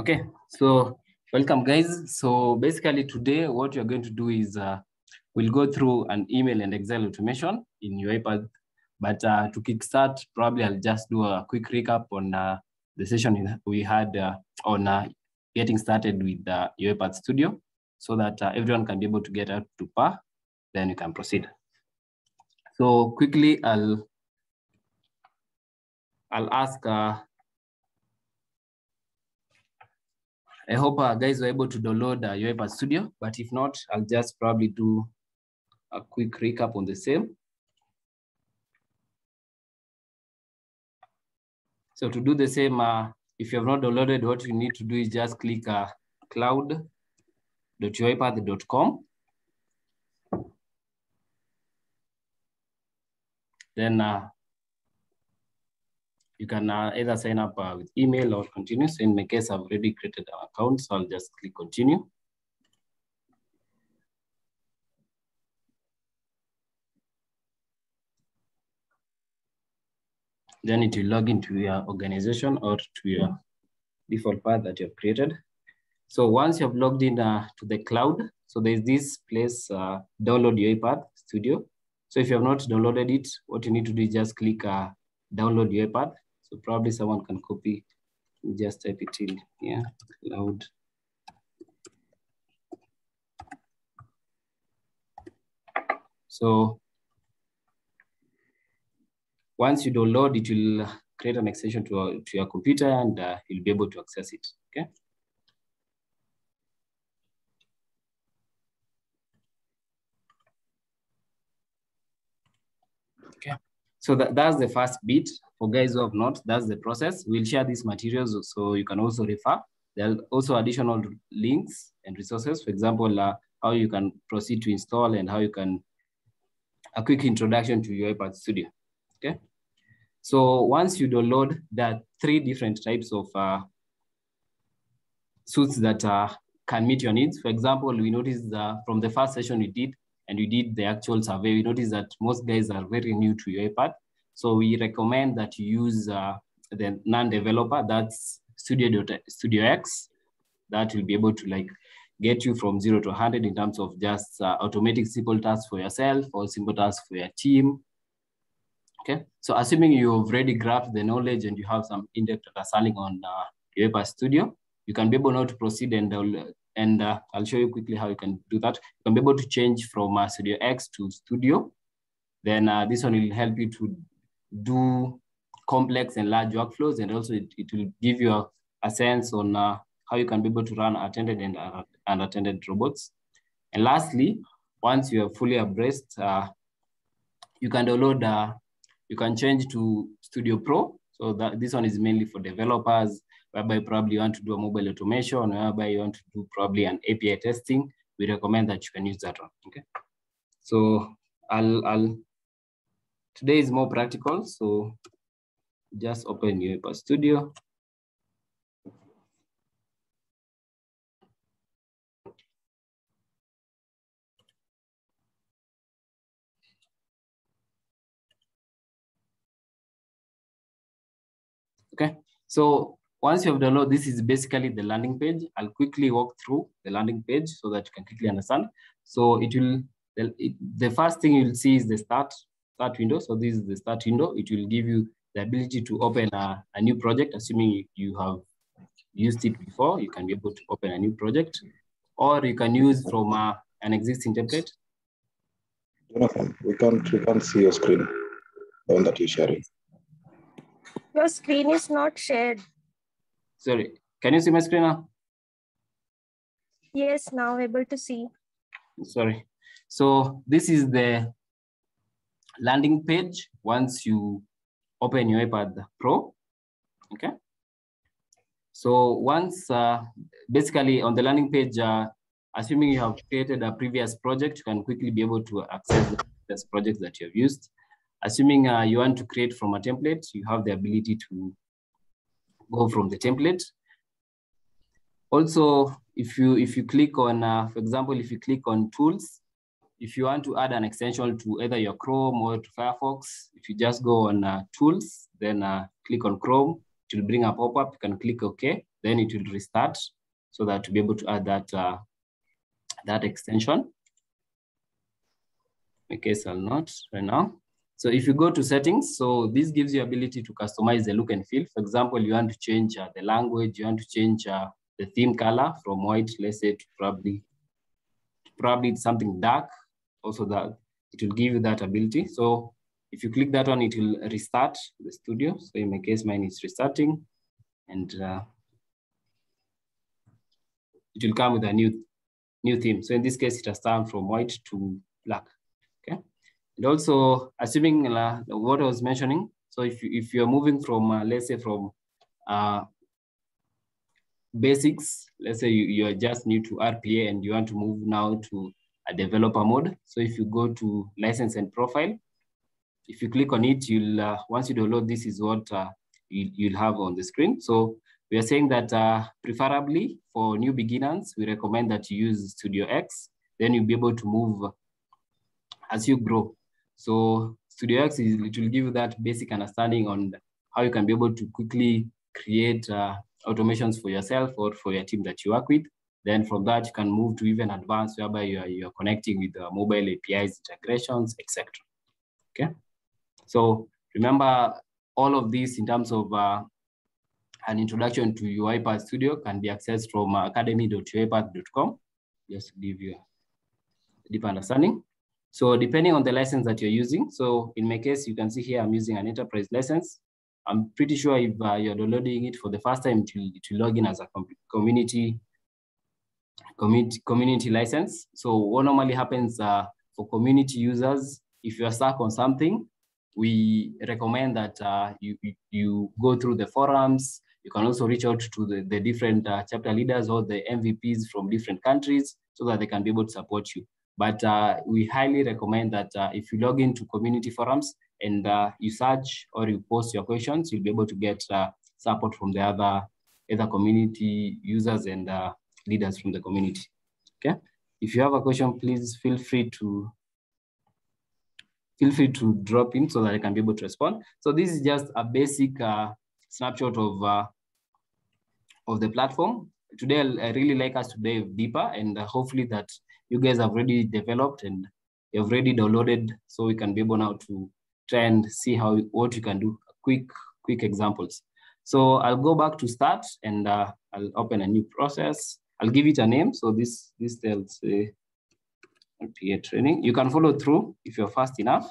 Okay, so welcome guys. So basically today what you're going to do is uh, we'll go through an email and Excel automation in UiPath. But uh, to kickstart, probably I'll just do a quick recap on uh, the session we had uh, on uh, getting started with uh, UiPath Studio so that uh, everyone can be able to get up to par, then you can proceed. So quickly, I'll, I'll ask uh, I hope uh, guys were able to download uh, UiPath Studio, but if not, I'll just probably do a quick recap on the same. So to do the same, uh, if you have not downloaded, what you need to do is just click uh, cloud.uipath.com. Then uh, you can uh, either sign up uh, with email or continue. So in my case, I've already created an account, so I'll just click continue. Then it will log into your organization or to your default path that you've created. So once you've logged in uh, to the cloud, so there's this place, uh, download UiPath Studio. So if you have not downloaded it, what you need to do is just click uh, download UiPath. So probably someone can copy, just type it in here, cloud. So once you download, it will create an extension to, to your computer and uh, you'll be able to access it, okay? Okay, so that, that's the first bit. For guys who have not, that's the process. We'll share these materials so you can also refer. There are also additional links and resources. For example, uh, how you can proceed to install and how you can, a quick introduction to UiPath Studio, okay? So once you download, there are three different types of uh, suits that uh, can meet your needs. For example, we noticed uh, from the first session we did, and we did the actual survey, we noticed that most guys are very new to UiPath. So we recommend that you use uh, the non-developer, that's Studio, Studio X. That will be able to like get you from zero to 100 in terms of just uh, automatic simple tasks for yourself or simple tasks for your team. Okay, so assuming you've already grasped the knowledge and you have some in-depth understanding on uh, UiPath Studio, you can be able now to proceed and uh, and uh, I'll show you quickly how you can do that. You can be able to change from uh, Studio X to Studio. Then uh, this one will help you to do complex and large workflows, and also it, it will give you a, a sense on uh, how you can be able to run attended and uh, unattended robots. And lastly, once you are fully abreast, uh, you can download, uh, you can change to Studio Pro. So that this one is mainly for developers, whereby probably you want to do a mobile automation, whereby you want to do probably an API testing. We recommend that you can use that one. Okay. So I'll, I'll today is more practical. So just open your UiPath Studio. Okay, so once you have downloaded, this is basically the landing page. I'll quickly walk through the landing page so that you can quickly understand. So it will, it, the first thing you'll see is the start, start window. So this is the start window. It will give you the ability to open a, a new project, assuming you have used it before, you can be able to open a new project, or you can use from uh, an existing template. Jonathan, we can't, we can't see your screen, the one that you're sharing. Your screen is not shared. Sorry, can you see my screen now? Yes, now able to see. Sorry. So this is the landing page once you open your UiPath Pro, okay? So once, uh, basically on the landing page, uh, assuming you have created a previous project, you can quickly be able to access the previous projects that you have used. Assuming uh, you want to create from a template, you have the ability to go from the template. Also, if you if you click on, uh, for example, if you click on tools, if you want to add an extension to either your Chrome or to Firefox, if you just go on uh, tools, then uh, click on Chrome, it will bring a pop-up. You can click OK. then it will restart so that to be able to add that, uh, that extension. Okay, so not right now. So if you go to settings, so this gives you ability to customize the look and feel. For example, you want to change uh, the language, you want to change uh, the theme color from white, let's say to probably, probably something dark, also that it will give you that ability. So if you click that one, it will restart the studio. So in my case, mine is restarting and uh, it will come with a new, new theme. So in this case, it has turned from white to black? And also assuming uh, what I was mentioning, so if, you, if you're moving from, uh, let's say from uh, basics, let's say you, you're just new to RPA and you want to move now to a developer mode. So if you go to license and profile, if you click on it, you'll uh, once you download, this is what uh, you, you'll have on the screen. So we are saying that uh, preferably for new beginners, we recommend that you use Studio X. Then you'll be able to move as you grow. So Studio X is, it will give you that basic understanding on how you can be able to quickly create uh, automations for yourself or for your team that you work with. Then from that, you can move to even advanced whereby you are, you are connecting with uh, mobile APIs, integrations, etc. Okay. So remember all of this in terms of uh, an introduction to UiPath Studio can be accessed from uh, academy.uipath.com, just to give you a deep understanding. So depending on the license that you're using, so in my case, you can see here, I'm using an enterprise license. I'm pretty sure if uh, you're downloading it for the first time, it will, log in as a community, community, community license. So what normally happens uh, for community users, if you're stuck on something, we recommend that uh, you, you go through the forums. You can also reach out to the, the different uh, chapter leaders or the MVPs from different countries so that they can be able to support you. But uh, we highly recommend that uh, if you log into community forums and uh, you search or you post your questions, you'll be able to get support from the other other community users and leaders from the community. Okay. If you have a question, please feel free to feel free to drop in so that I can be able to respond. So this is just a basic uh, snapshot of, uh, of the platform. Today, I really like us to dive deeper and uh, hopefully that you guys have already developed and you've already downloaded so we can be able now to try and see how what you can do, quick, quick examples. So I'll go back to start and uh, I'll open a new process. I'll give it a name. So this, this tells uh, RPA training. You can follow through if you're fast enough,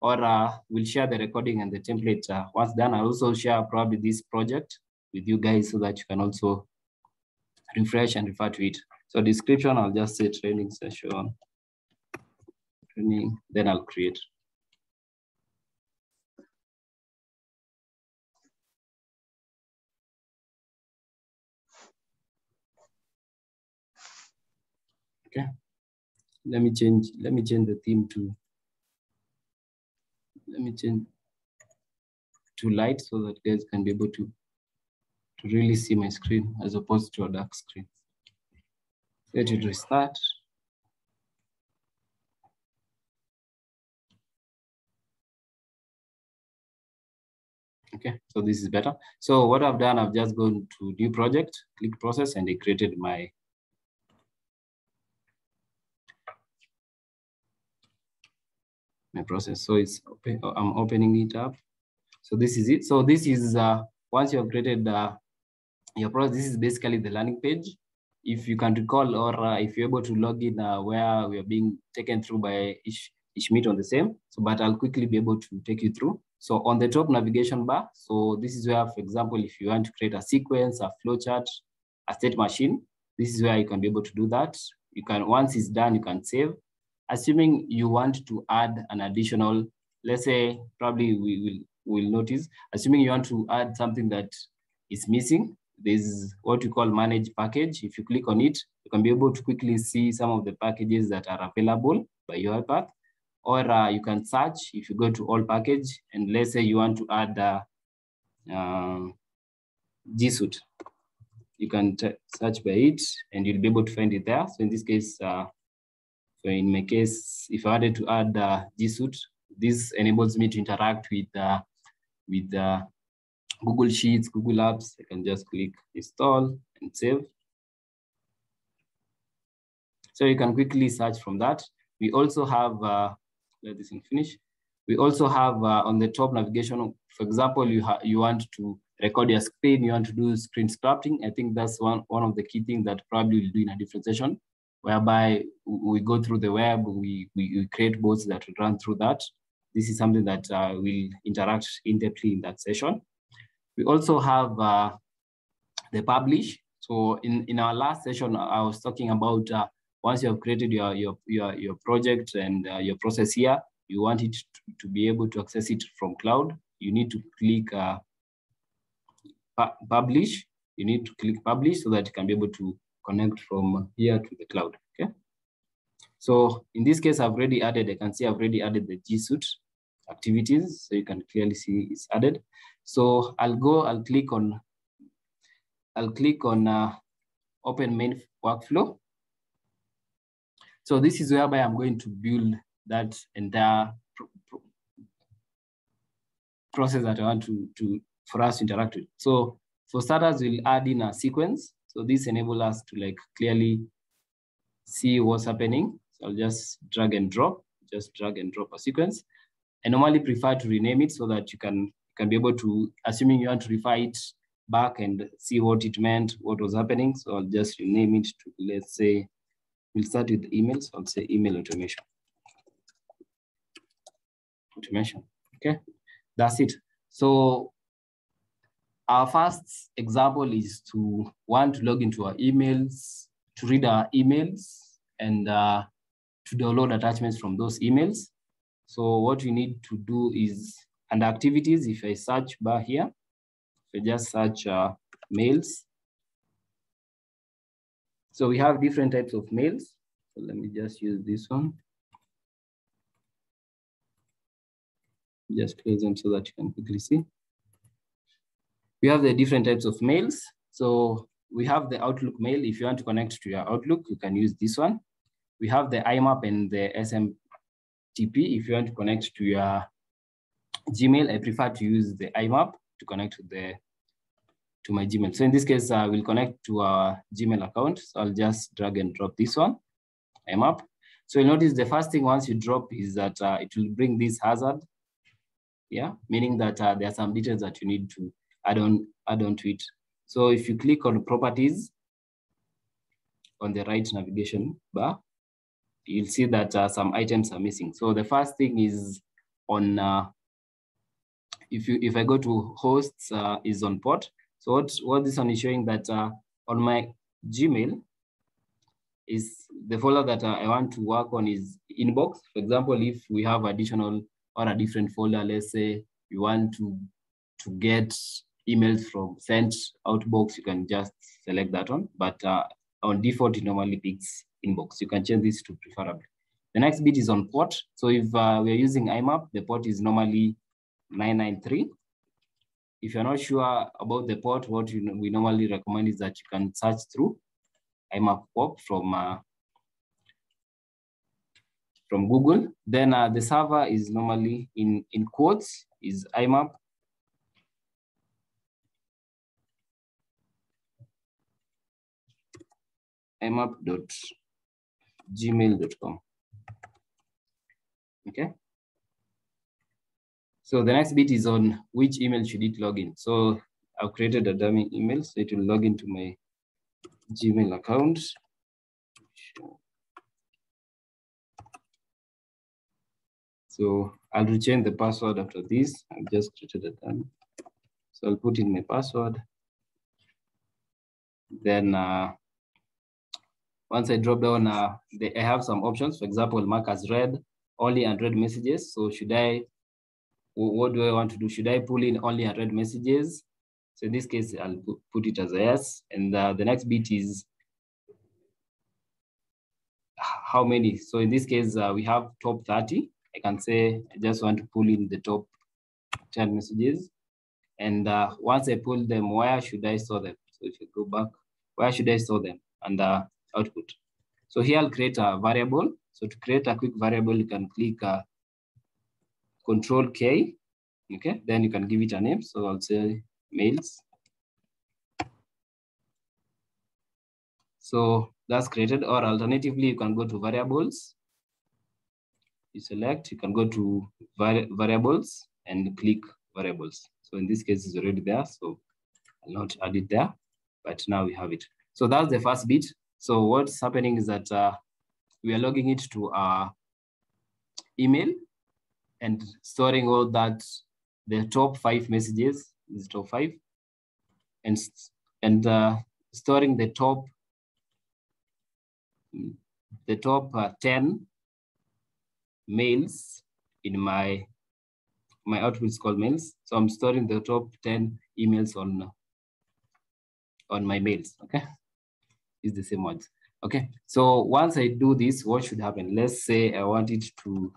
or uh, we'll share the recording and the template uh, once done. I'll also share probably this project with you guys so that you can also refresh and refer to it. So description, I'll just say training session, training, then I'll create. Okay. Let me change let me change the theme to let me change to light so that guys can be able to to really see my screen as opposed to a dark screen let it restart okay so this is better so what i've done i've just gone to new project click process and I created my my process. So it's open, I'm opening it up. So this is it. So this is uh, once you have created uh, your process, this is basically the landing page. If you can recall, or uh, if you're able to log in uh, where we are being taken through by each, each meet on the same. So, but I'll quickly be able to take you through. So on the top navigation bar, so this is where, for example, if you want to create a sequence, a flowchart, a state machine, this is where you can be able to do that. You can, once it's done, you can save assuming you want to add an additional, let's say probably we will will notice, assuming you want to add something that is missing, there's what we call manage package. If you click on it, you can be able to quickly see some of the packages that are available by UiPath. Or uh, you can search if you go to all package and let's say you want to add uh, uh, G Suite. You can search by it and you'll be able to find it there. So in this case, uh, so in my case, if I wanted to add uh, G Suite, this enables me to interact with uh, with uh, Google Sheets, Google Apps, I can just click install and save. So you can quickly search from that. We also have, uh, let this thing finish. We also have uh, on the top navigation, for example, you, you want to record your screen, you want to do screen scraping. I think that's one, one of the key things that probably we'll do in a different session, whereby we go through the web, we, we, we create bots that run through that. This is something that uh, will interact in-depthly in that session. We also have uh, the publish. So in, in our last session, I was talking about uh, once you have created your, your, your, your project and uh, your process here, you want it to, be able to access it from cloud, you need to click uh, pu publish. You need to click publish so that you can be able to connect from here to the cloud, okay? So in this case, I've already added, I can see I've already added the G Suite activities, so you can clearly see it's added. So I'll go, I'll click on, I'll click on uh, open main workflow. So this is whereby I'm going to build that entire pro pro process that I want to, to for us to interact with. So for starters, we'll add in a sequence. So this enables us to like clearly see what's happening. So I'll just drag and drop, just drag and drop a sequence. I normally prefer to rename it so that you can can be able to, assuming you want to refer it back and see what it meant, what was happening. So I'll just rename it to, let's say, we'll start with emails. I'll say email automation. Automation, okay? That's it. So our first example is to want to log into our emails, to read our emails, and uh, to download attachments from those emails. So what we need to do is under activities, if I search bar here, if I just search uh, mails. So we have different types of mails. So let me just use this one. Just close them so that you can quickly see. We have the different types of mails. So we have the Outlook mail. If you want to connect to your Outlook, you can use this one. We have the IMAP and the SMTP. If you want to connect to your Gmail, I prefer to use the IMAP to connect to the to my Gmail. So in this case, uh, we'll connect to our Gmail account. So I'll just drag and drop this one, IMAP. So you'll notice the first thing once you drop is that uh, it will bring this hazard, yeah, meaning that uh, there are some details that you need to add on, add on to it. So if you click on properties on the right navigation bar, you'll see that uh, some items are missing. So the first thing is on uh, if you if I go to hosts uh, is on port. So what, what this one is showing that uh, on my Gmail is the folder that uh, I want to work on is inbox. For example, if we have additional or a different folder, let's say you want to to get emails from sent outbox, you can just select that one. But uh, on default, it normally picks inbox. You can change this to preferable. The next bit is on port. So if uh, we're using IMAP, the port is normally 993. If you're not sure about the port, what you, we normally recommend is that you can search through IMAP pop from uh, from Google. Then uh, the server is normally in, in quotes is IMAP. imap.gmail.com. Okay. So the next bit is on which email should it log in. So I've created a dummy email, so it will log into my Gmail account. So I'll rechange the password after this. I've just created a dummy. So I'll put in my password. Then uh, once I drop down, uh, the, I have some options. For example, mark as read, only unread messages. So should I what do I want to do? Should I pull in only 100 messages? So in this case, I'll put it as a yes. And uh, the next bit is how many. So in this case, uh, we have top 30. I can say I just want to pull in the top 10 messages. And uh, once I pull them, where should I store them? So if you go back, where should I store them? Under output. So here I'll create a variable. So to create a quick variable, you can click uh, Control K, okay? Then you can give it a name. So I'll say mails. So that's created, or alternatively, you can go to variables. You select, you can go to vari variables and click variables. So in this case, it's already there, so I'll not add it there, but now we have it. So that's the first bit. So what's happening is that uh, we are logging it to our email and storing all that, the top five messages is top five, and, and uh, storing the top the top uh, 10 mails in my my output is called mails. So i'm storing the top 10 emails on on my mails okay? It's the same ones okay? So once i do this what should happen? Let's say i want it to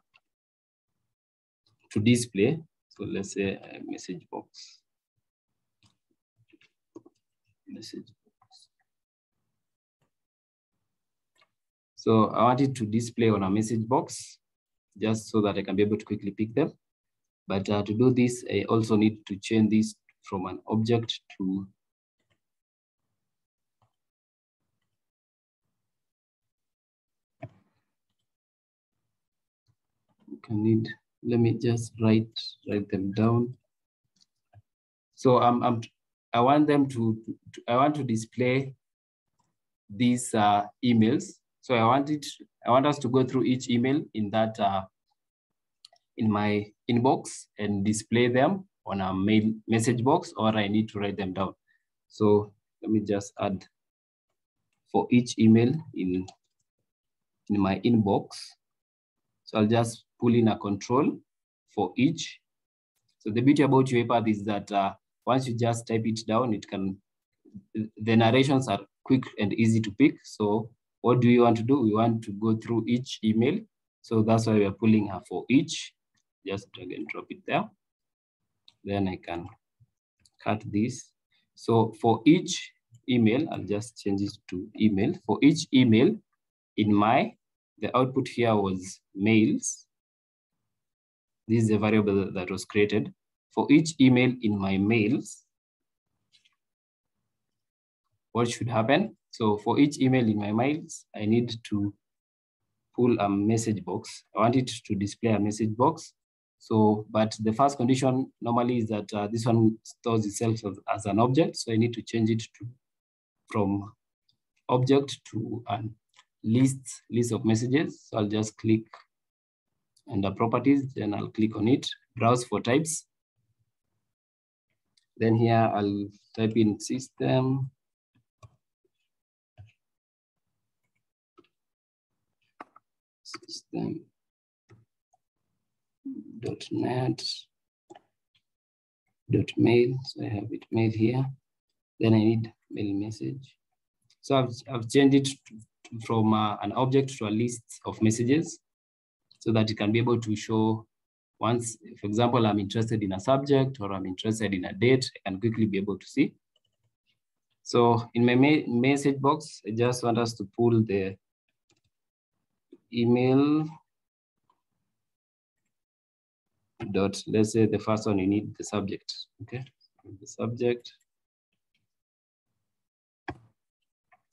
to display so let's say a message box message box. So I want it to display on a message box just so that I can be able to quickly pick them. But uh, to do this, I also need to change this from an object to you can need, let me just write, write them down. So I'm, I'm, I want them to, to I want to display these uh, emails so I want it, I want us to go through each email in that, uh, in my inbox and display them on a mail message box, or I need to write them down. So let me just add for each email in, in my inbox. So I'll just pull in a control for each. So the beauty about UiPath is that uh, once you just type it down, it can, the narrations are quick and easy to pick. So what do we want to do? We want to go through each email. So that's why we are pulling her for each. Just drag and drop it there. Then I can cut this. So for each email, I'll just change it to email. For each email in my, the output here was mails. This is a variable that was created. For each email in my mails, what should happen? So for each email in my mails, I need to pull a message box. I want it to display a message box. So, but the first condition normally is that uh, this one stores itself as, as, an object. So I need to change it to from object to a list, list of messages. So I'll just click under properties, then I'll click on it, browse for types. Then here I'll type in system system dot net dot mail. So I have it mail here. Then I need mail message. So I've, I've changed it from uh, an object to a list of messages so that it can be able to show once, for example, I'm interested in a subject or I'm interested in a date, I can quickly be able to see. So in my message box, I just want us to pull the email dot, let's say the first one, you need the subject, okay? The subject.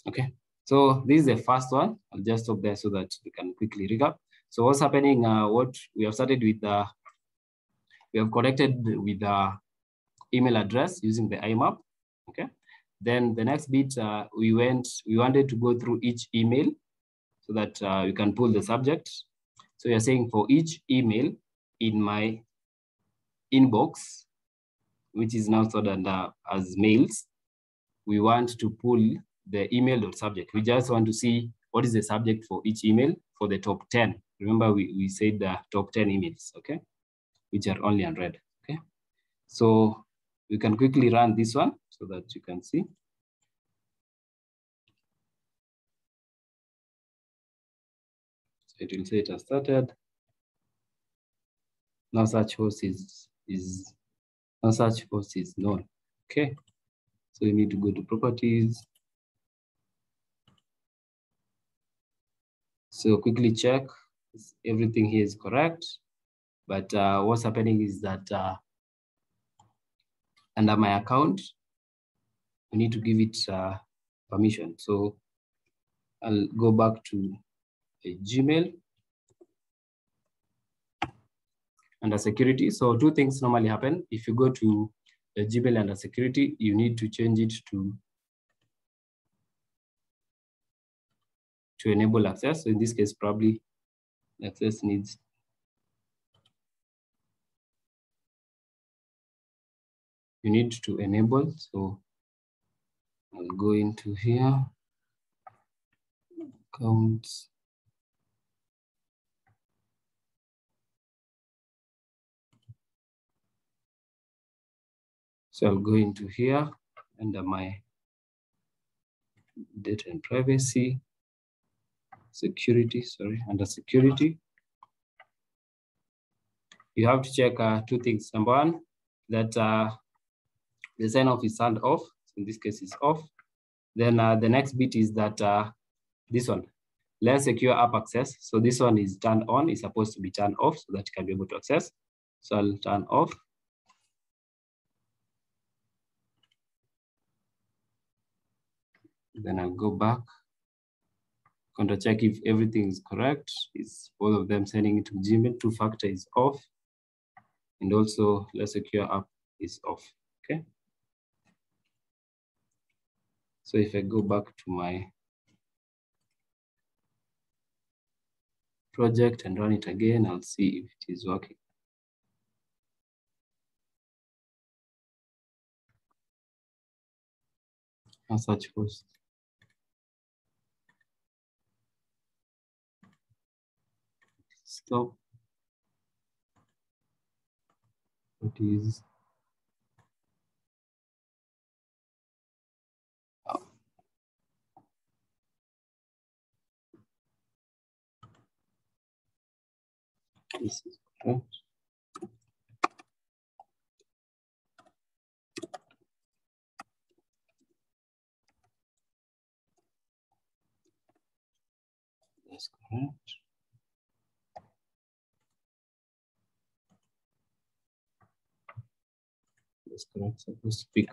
Okay, so this is the first one. I'll just stop there so that we can quickly recap. So what's happening, uh, what we have started with, uh, we have connected with the email address using the IMAP, okay? Then the next bit, uh, we went, we wanted to go through each email so that uh, you can pull the subject. So you're saying for each email in my inbox, which is now stored under as mails, we want to pull the email subject. We just want to see what is the subject for each email for the top 10. Remember, we, we said the top 10 emails, okay? Which are only unread, okay? So we can quickly run this one so that you can see. So it will say it has started. Now such host is, is now such host is known, okay? So you need to go to properties. So quickly check everything here is correct. But uh, what's happening is that uh, under my account, we need to give it uh, permission. So I'll go back to a Gmail under security. So two things normally happen. If you go to Gmail under security, you need to change it to to enable access. So in this case, probably access needs you need to enable. So I'll go into here, accounts. So I'll go into here under my data and privacy, security, sorry, under security. You have to check uh, two things. Number one, that uh, the sign off is turned off. So in this case, it's off. Then uh, the next bit is that uh, this one, less secure app access. So this one is turned on, is supposed to be turned off so that you can be able to access. So I'll turn off. Then I'll go back. To check if everything is correct. Is both of them sending it to Gmail. Two factor is off. And also less secure app is off. Okay. So if I go back to my project and run it again, I'll see if it is working. I'll first. Stop. What is This is correct. That's correct. That's correct. To pick.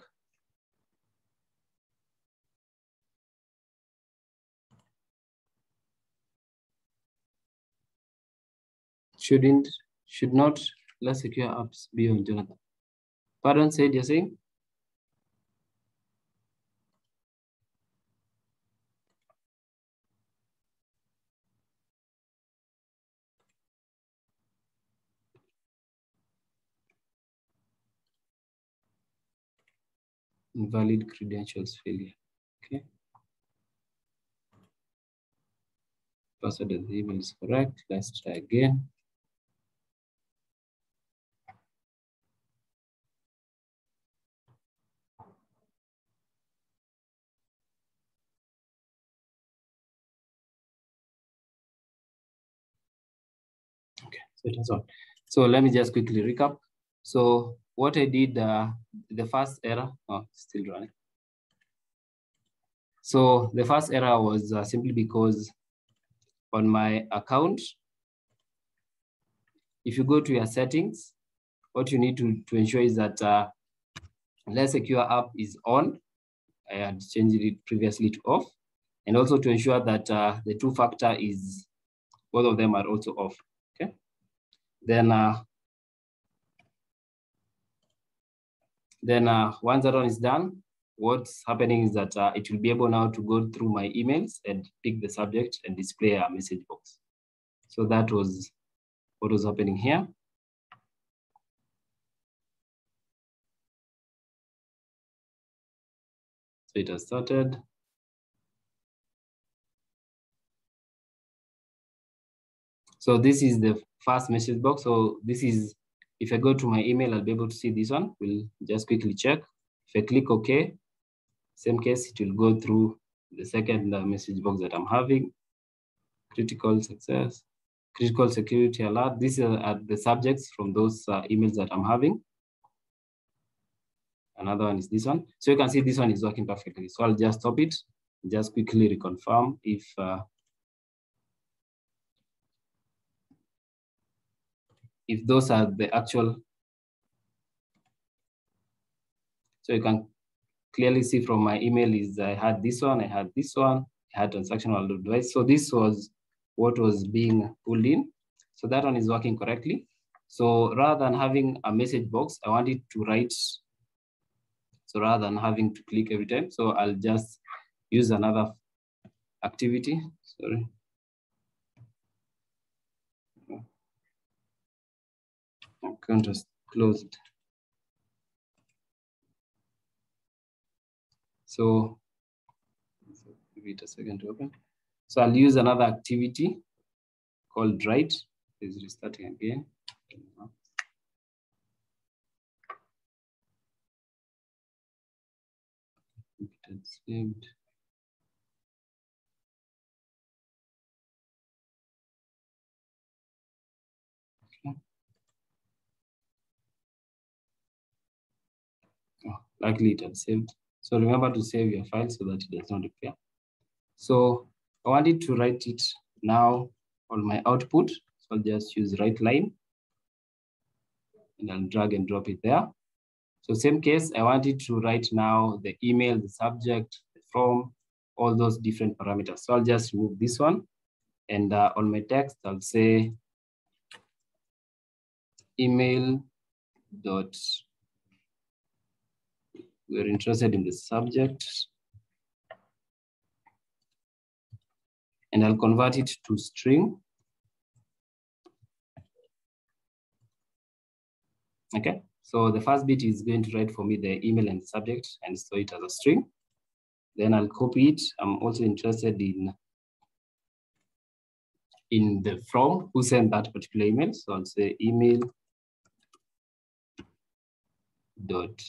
shouldn't, should not less secure apps be on Jonathan. Pardon said you're saying? Invalid credentials failure. Okay. Password of the email is correct. Let's try again. Okay, so it has on. So let me just quickly recap. So what I did, uh, the first error, oh, still running. So the first error was uh, simply because on my account, if you go to your settings, what you need to, to ensure is that uh, Less Secure app is on. I had changed it previously to off. And also to ensure that uh, the two factor is, both of them are also off, okay? Then, uh, then uh, once that one is done, what's happening is that uh, it will be able now to go through my emails and pick the subject and display a message box. So that was what was happening here. So it has started. So this is the first message box. So this is, if I go to my email, I'll be able to see this one. We'll just quickly check. If I click OK, same case, it will go through the second uh, message box that I'm having. Critical success, critical security alert. These are, the subjects from those uh, emails that I'm having. Another one is this one. So you can see this one is working perfectly. So I'll just stop it, just quickly reconfirm if uh, if those are the actual So you can clearly see from my email is I had this one, I had this one, I had transactional device. So this was what was being pulled in. So that one is working correctly. So rather than having a message box, I wanted to write. So rather than having to click every time, so I'll just use another activity. Sorry. Account is closed. So give it a second to open. So I'll use another activity called write. Is restarting again. Saved. Likely it had saved. So remember to save your file so that it does not appear. So I wanted to write it now on my output. So I'll just use write line and I'll drag and drop it there. So same case, I wanted to write now the email, the subject, the from, all those different parameters. So I'll just remove this one. And uh, on my text, I'll say email dot we're interested in the subject. And I'll convert it to string. Okay, so the first bit is going to write for me the email and subject and store it as a string. Then I'll copy it. I'm also interested in, in the from who sent that particular email. So I'll say email dot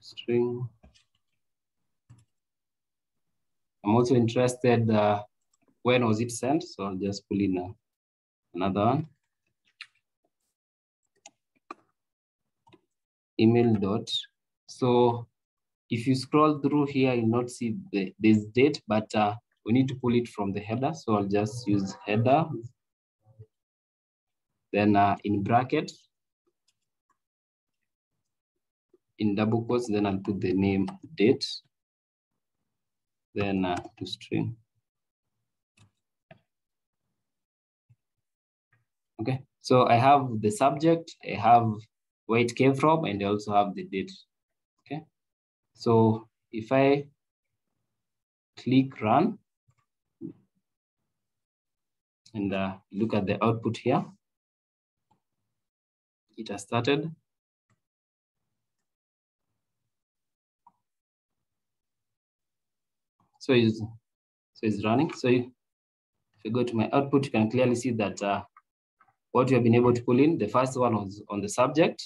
String. I'm also interested uh, when was it sent, so I'll just pull in uh, another one. Email dot. So if you scroll through here, you'll not see the this date, but uh, we need to pull it from the header. So I'll just use header. Then uh, in bracket, in double quotes, then I'll put the name date, then uh, to string. Okay, so I have the subject, I have where it came from, and I also have the date. Okay, so if I click run, and uh, look at the output here. It has started. So it's, so it's running. So if you go to my output, you can clearly see that uh, what you have been able to pull in, the first one was on the subject,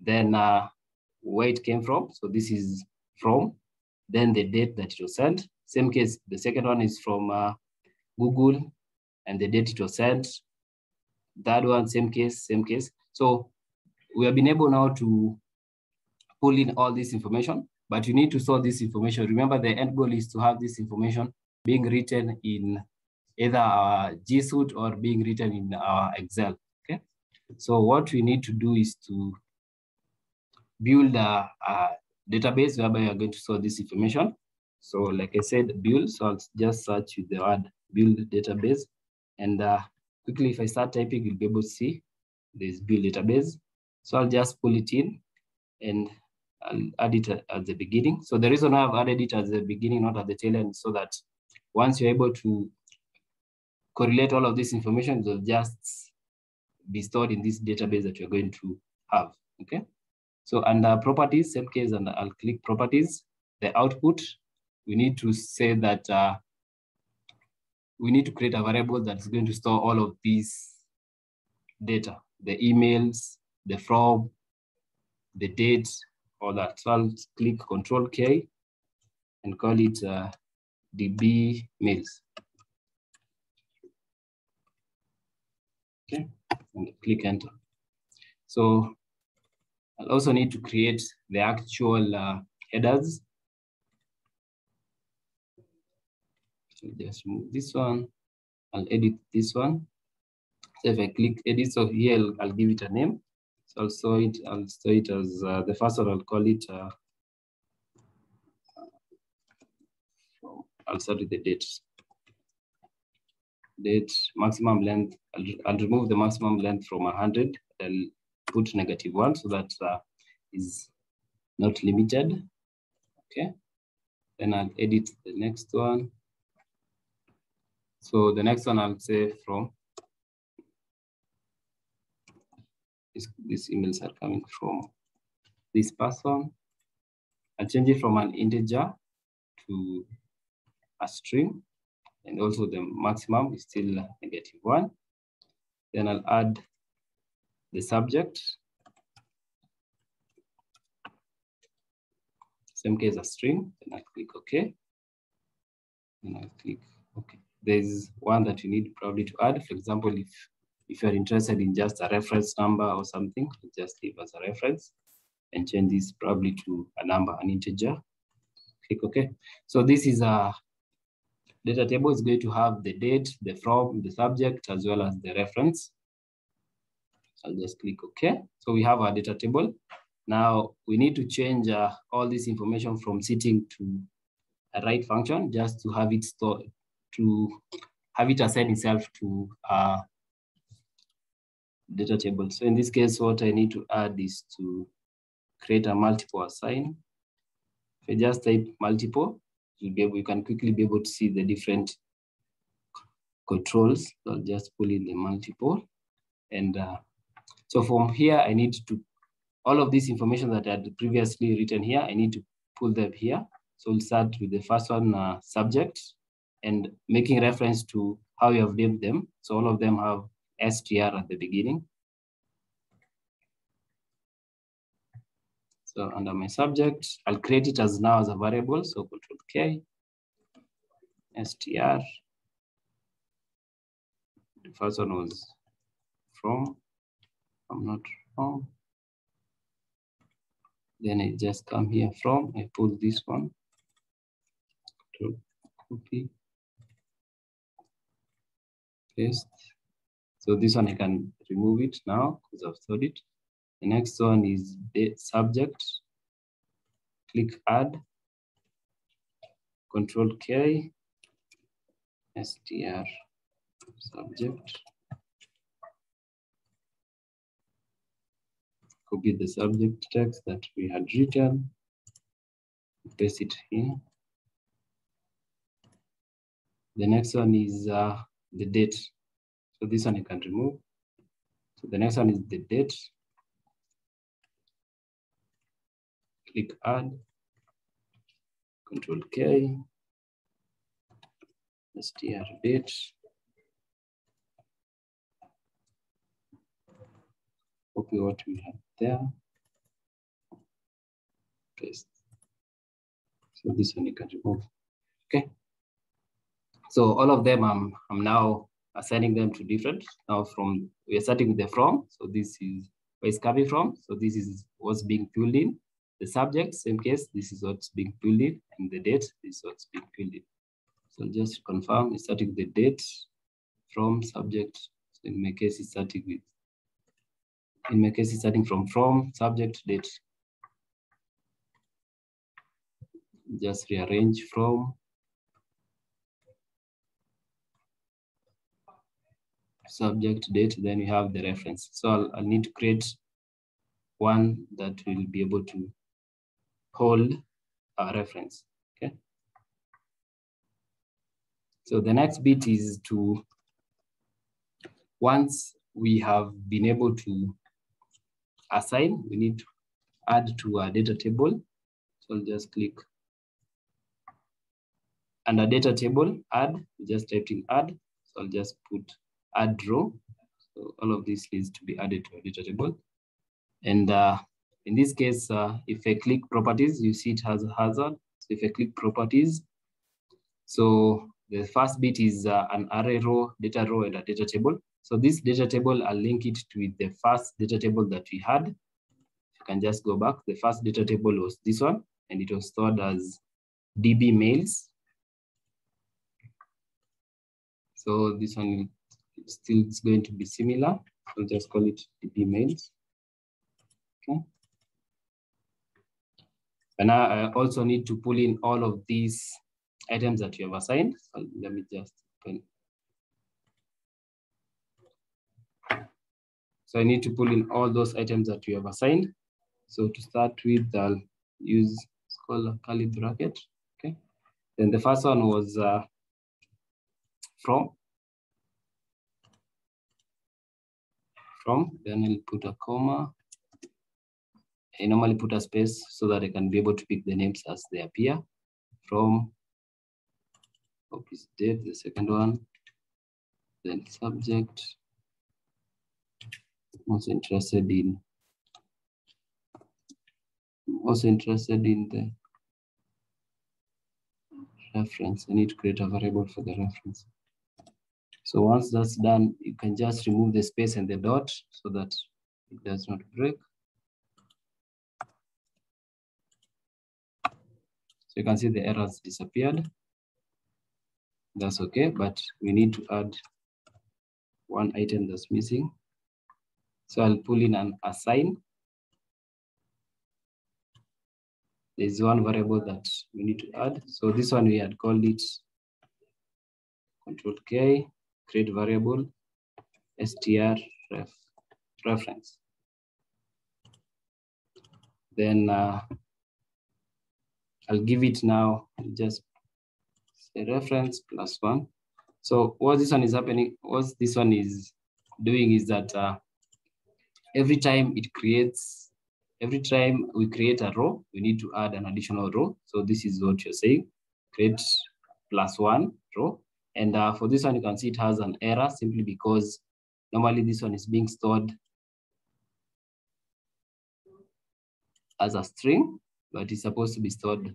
then uh, where it came from. So this is from, then the date that it was sent. Same case, the second one is from uh, Google and the date it was sent. That one, same case, same case. So we have been able now to pull in all this information, but you need to store this information. Remember the end goal is to have this information being written in either our G Suite or being written in our Excel, okay? So what we need to do is to build a, a database whereby you're going to store this information. So like I said, build, so I'll just search with the word build database. And uh, quickly, if I start typing, you'll be able to see this build database. So I'll just pull it in and I'll add it at, the beginning. So the reason I've added it at the beginning, not at the tail end, so that once you're able to correlate all of this information, will just be stored in this database that you're going to have, okay? So under properties, same case, and I'll click properties, the output, we need to say that uh, we need to create a variable that's going to store all of these data, the emails, the from, the date, all that. So I'll click Control K and call it uh, DB mails. Okay, and click enter. So I'll also need to create the actual uh, headers. So just move this one. I'll edit this one. So if I click edit, so here I'll, I'll give it a name. So I'll store it, I'll store it as uh, the first one, I'll call it, uh, I'll start with the date. Date, maximum length, I'll, I'll remove the maximum length from 100. I'll put negative one so that uh, is not limited. Okay. Then I'll edit the next one. So the next one I'll say from this, these emails are coming from this person. I'll change it from an integer to a string. And also the maximum is still negative one. Then I'll add the subject. Same case a string, then I'll click OK. Then I'll click OK. There's one that you need probably to add. For example, if, if you're interested in just a reference number or something, just leave as a reference and change this probably to a number, an integer. Click OK. So this is a data table is going to have the date, the from, the subject, as well as the reference. I'll just click OK. So we have our data table. Now we need to change uh, all this information from sitting to a write function just to have it stored, to have it assign itself to a data table. So in this case, what I need to add is to create a multiple assign. If I just type multiple, you'll be able, you can quickly be able to see the different controls. So I'll just pull in the multiple. And uh, so from here, I need to, all of this information that I had previously written here, I need to pull them here. So we'll start with the first one, uh, subject, and making reference to how you have named them. So all of them have str at the beginning. So under my subject, I'll create it as now as a variable. So control K, str. The first one was from, I'm not from. Then I just come here from, I pull this one, control copy, paste. So this one I can remove it now because I've stored it. The next one is the subject. Click add. Control K. str subject. Copy the subject text that we had written. Paste it here. The next one is uh, the date. So this one you can remove. So the next one is the date. click add, control K, str date. Copy what we have there. Paste. So this one you can remove. Okay. So all of them I'm I'm now assigning them to different. Now from we are starting with the from. So this is where it's coming from. So this is what's being filled in. The subject, same case, this is what's being filled in, and the date, this is what's being filled in. So just confirm, it's starting the date from subject. So in my case, it's starting with, in my case, it's starting from from subject date. Just rearrange from subject date, then you have the reference. So I'll, I'll need to create one that will be able to hold a reference, okay? So the next bit is to, once we have been able to assign, we need to add to a data table. So I'll just click under data table, add, just typed in add. So I'll just put add row. So all of this needs to be added to a data table. And uh, in this case, uh, if I click properties, you see it has a hazard. So if I click properties, so the first bit is uh, an array row, data row, and a data table. So this data table, I'll link it to the first data table that we had. You can just go back. The first data table was this one, and it was stored as DB mails. So this one still it's going to be similar. I'll just call it DB mails. Okay. And now I also need to pull in all of these items that you have assigned. So let me just open. So I need to pull in all those items that you have assigned. So to start with, I'll use it's called a curly bracket. Okay. Then the first one was uh, from. From, then I'll put a comma. I normally put a space so that I can be able to pick the names as they appear. From, is date, the second one. Then subject. Also interested in also interested in the reference. I need to create a variable for the reference. So once that's done, you can just remove the space and the dot so that it does not break. So you can see the errors disappeared. That's okay, but we need to add one item that's missing. So I'll pull in an assign. There's one variable that we need to add. So this one we had called it control K, create variable, str ref, reference. Then uh, I'll give it now, just say reference plus one. So what this one is happening, what this one is doing is that uh, every time it creates, every time we create a row, we need to add an additional row. So this is what you're saying, create plus one row. And uh, for this one, you can see it has an error simply because normally this one is being stored as a string, but it's supposed to be stored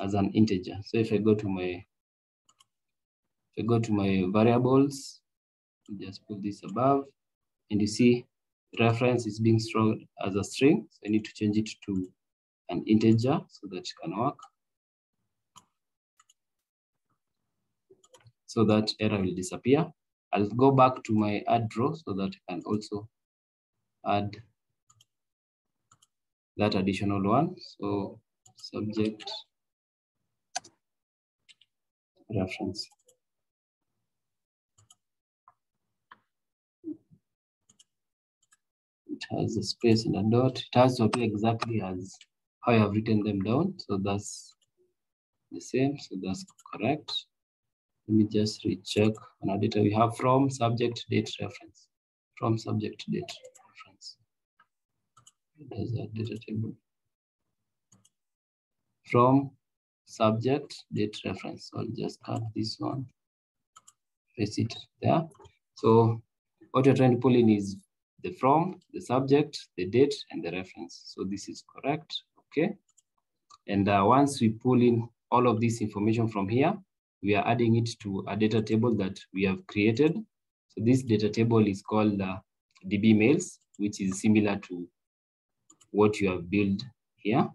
as an integer. So if I go to my, if I go to my variables, just put this above, and you see reference is being stored as a string. So I need to change it to an integer so that it can work. So that error will disappear. I'll go back to my add row so that I can also add that additional one. So subject reference. It has a space and a dot. It has to appear exactly as how I have written them down. So that's the same. So that's correct. Let me just recheck on our data we have from subject date reference. From subject date reference. There's a data table. From subject date reference. So I'll just cut this one, paste it there. So what you're trying to pull in is the from, the subject, the date, and the reference. So this is correct, okay? And uh, once we pull in all of this information from here, we are adding it to a data table that we have created. So this data table is called uh, DB mails, which is similar to what you have built here.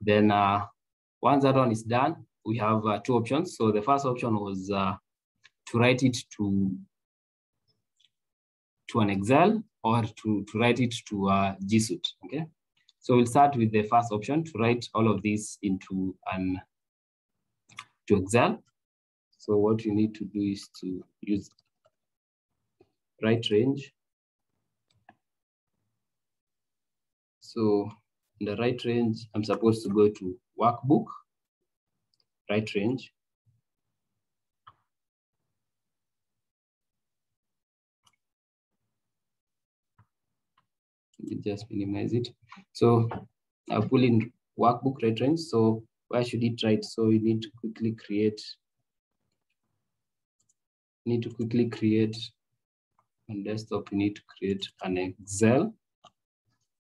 Then uh, once that one is done, we have uh, two options. So the first option was uh, to write it to, to an Excel or to, to write it to a G Suite, okay? So we'll start with the first option to write all of this into an to Excel. So what you need to do is to use write range. So in the write range, I'm supposed to go to workbook, write range. Me just minimize it. So I'll pull in workbook write range. So where should it write? So we need to quickly create, need to quickly create on desktop, we need to create an Excel.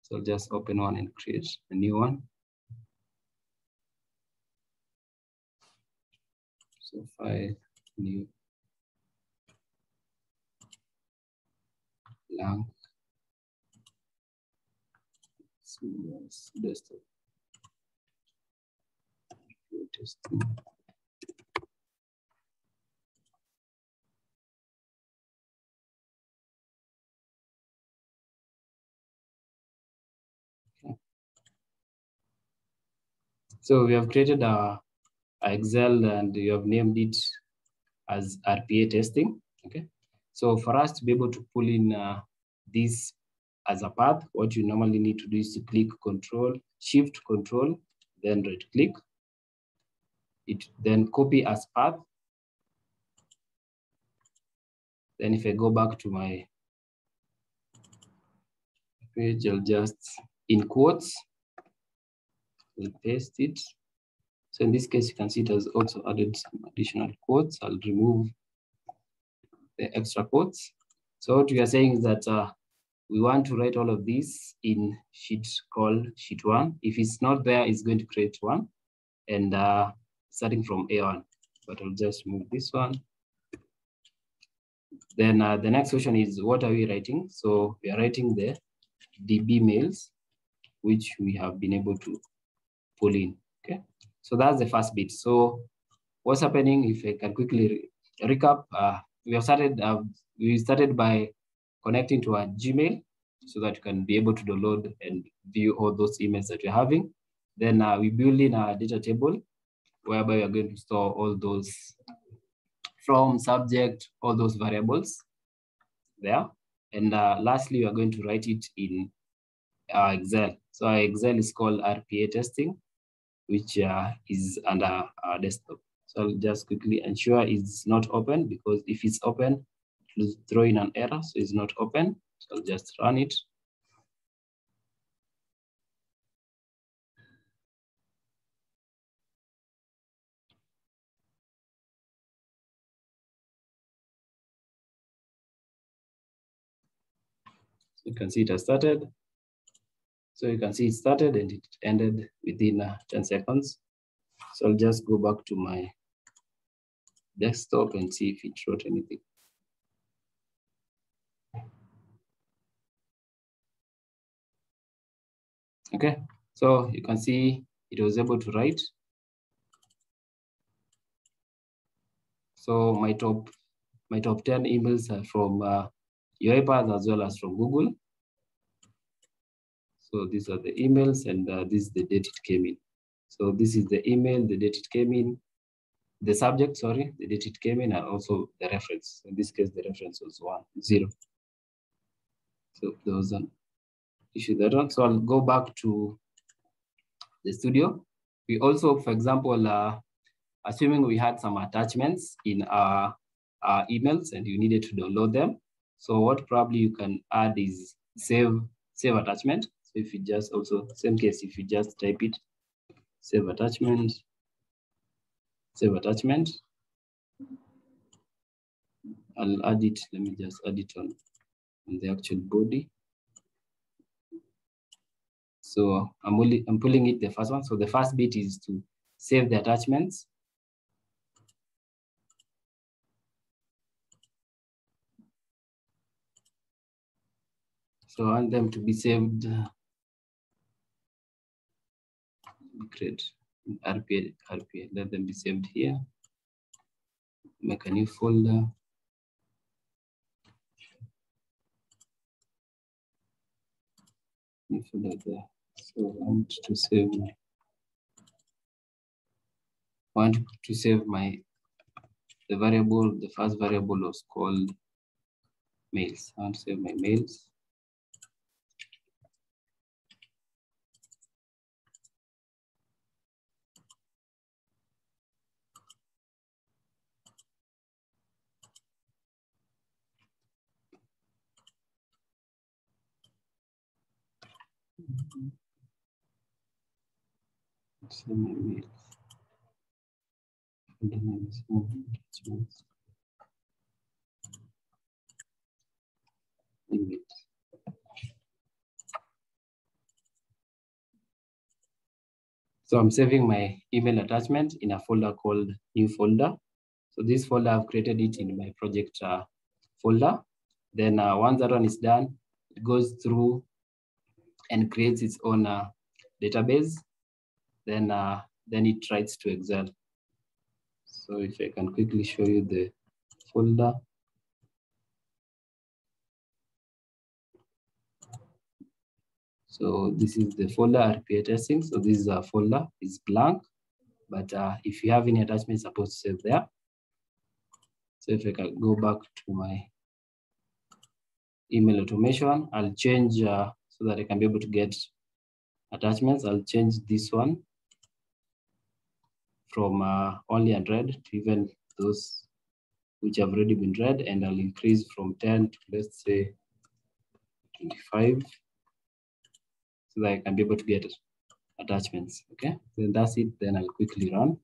So just open one and create a new one. So file, new, blank, So desktop is So we have created a, a Excel and you have named it as RPA testing. Okay. So for us to be able to pull in uh, this as a path, what you normally need to do is to click Control, Shift, Control, then right click, it then copy as path. Then if I go back to my page, I'll just in quotes, I'll paste it. So in this case, you can see it has also added some additional quotes. I'll remove the extra quotes. So what we are saying is that uh, we want to write all of this in sheet called sheet one. If it's not there, it's going to create one. And uh, starting from A1, but I'll just move this one. Then uh, the next question is, what are we writing? So we are writing the DB mails, which we have been able to pull in, okay? So that's the first bit. So what's happening, if I can quickly re recap, uh, we have started, uh, we started by connecting to our Gmail so that you can be able to download and view all those emails that you're having. Then uh, we build in a data table whereby we are going to store all those from subject, all those variables there. And uh, lastly, we are going to write it in uh, Excel. So our Excel is called RPA testing, which uh, is under our desktop. So I'll just quickly ensure it's not open because if it's open, it will throw in an error. So it's not open. So I'll just run it. So you can see it has started. So you can see it started and it ended within uh, 10 seconds. So I'll just go back to my desktop and see if it wrote anything. Okay, so you can see it was able to write. So my top, my top 10 emails are from uh, UiPath as well as from Google. So these are the emails and uh, this is the date it came in. So this is the email, the date it came in, the subject, sorry, the date it came in, and also the reference. In this case, the reference was one, zero. So there was an issue one. So I'll go back to the studio. We also, for example, uh, assuming we had some attachments in our, our emails and you needed to download them. So what probably you can add is save, save attachment. So if you just also, same case, if you just type it, save attachment, save attachment. I'll add it, let me just add it on, on the actual body. So I'm, only, I'm pulling it the first one. So the first bit is to save the attachments. So I want them to be saved. Great. RPA, RPA, let them be saved here. Make a new folder. New folder there. So I want to save my, I want to save my, the variable, the first variable was called mails. I want to save my mails. So I'm saving my email attachment in a folder called new folder. So this folder, I've created it in my project uh, folder. Then uh, once that one is done, it goes through and creates its own uh, database. Then, uh, then it writes to Excel. So if I can quickly show you the folder. So this is the folder RPA testing. So this is a folder, it's blank, but uh, if you have any attachments, supposed to save there. So if I can go back to my email automation, I'll change uh, so that I can be able to get attachments. I'll change this one from uh, only unread to even those which have already been read, and I'll increase from 10 to let's say 25 so that I can be able to get attachments. Okay, then that's it. Then I'll quickly run.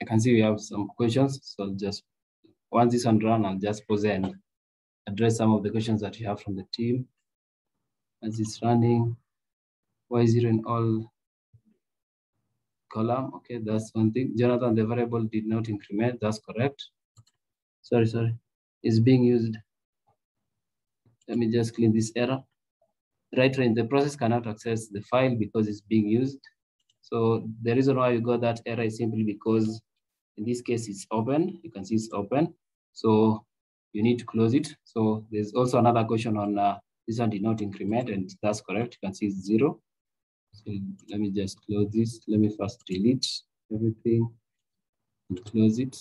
I can see we have some questions, so I'll just once this one run, I'll just pause and address some of the questions that you have from the team. As it's running, y0 in all column? Okay, that's one thing. Jonathan, the variable did not increment. That's correct. Sorry, sorry. It's being used. Let me just clean this error. Right, right. The process cannot access the file because it's being used. So the reason why you got that error is simply because in this case it's open. You can see it's open. So you need to close it. So there's also another question on uh, this one did not increment and that's correct. You can see it's zero. So let me just close this. Let me first delete everything and close it.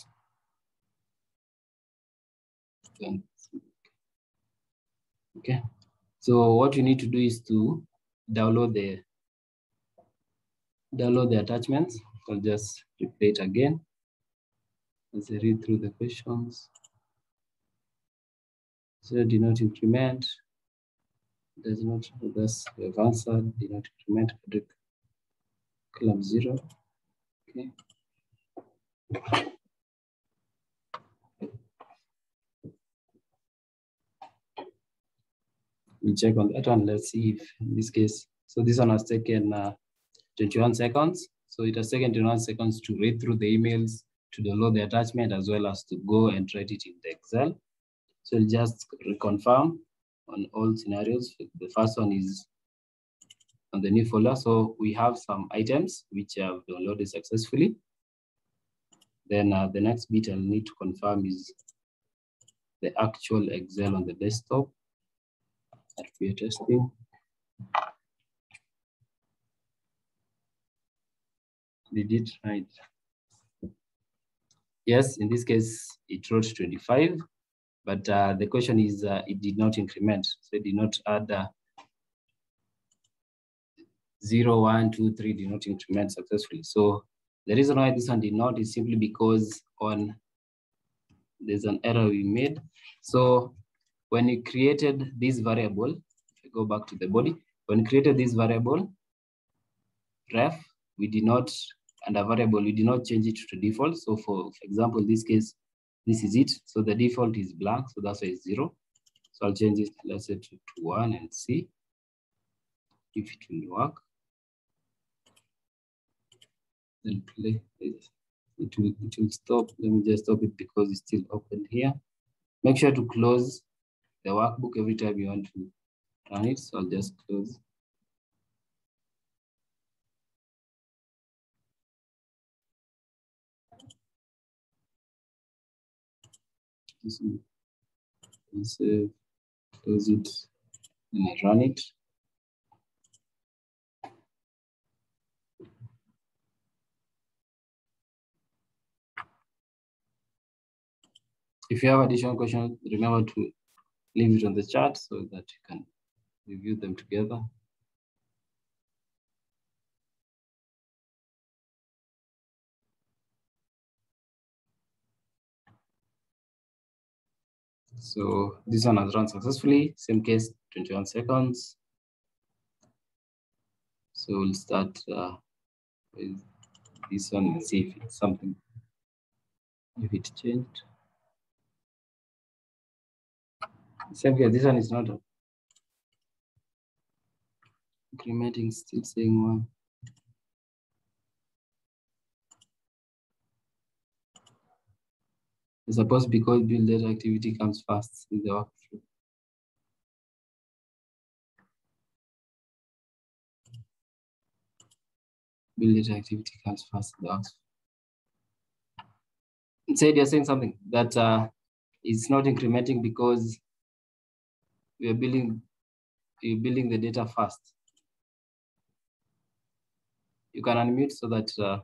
Okay. So what you need to do is to download the download the attachments. I'll just replay it again as I read through the questions. So did not increment, does not, thus we have answered, did not increment, column zero. Okay. We check on that one. Let's see if in this case, so this one has taken uh, 21 seconds. So it has taken 21 seconds to read through the emails, to download the attachment, as well as to go and write it in the Excel. So we'll just reconfirm on all scenarios. The first one is on the new folder. So we have some items which have downloaded successfully. Then uh, the next bit I'll need to confirm is the actual Excel on the desktop that we are testing. Did it write? Yes, in this case, it wrote 25, but uh, the question is uh, it did not increment. So it did not add uh, 0, 1, 2, 3 did not increment successfully. So the reason why this one did not is simply because on there's an error we made. So when you created this variable, if I go back to the body, when you created this variable, ref, we did not, and a variable, we did not change it to default. So for, for example, this case, this is it. So the default is blank, so that's why it's zero. So I'll change it, let's say to, to one and see if it will work. Then play it. It will, it will stop. Let me just stop it because it's still open here. Make sure to close the workbook every time you want to run it. So I'll just close. Save, close it, and I run it. If you have additional questions, remember to leave it on the chat so that you can review them together. So this one has run successfully, same case, 21 seconds. So we'll start uh, with this one and see if it's something, if it changed. Same here, this one is not incrementing, still saying one. It's supposed because build data activity comes first in the workflow. Build data activity comes first in the workflow. Said you're saying something that uh, it's not incrementing because we are building, we're building the data fast. You can unmute so that uh,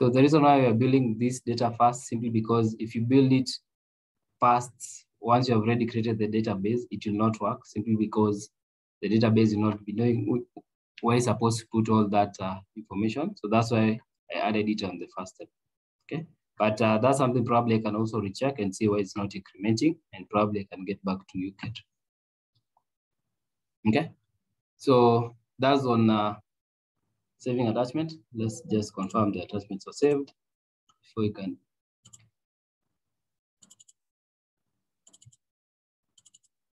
So the reason why we are building this data fast simply because if you build it fast, once you have already created the database, it will not work simply because the database will not be knowing where it's supposed to put all that uh, information. So that's why I added it on the first step. Okay, but uh, that's something probably I can also recheck and see why it's not incrementing, and probably I can get back to you. Okay, so that's on uh, saving attachment. Let's just confirm the attachments are saved before you can.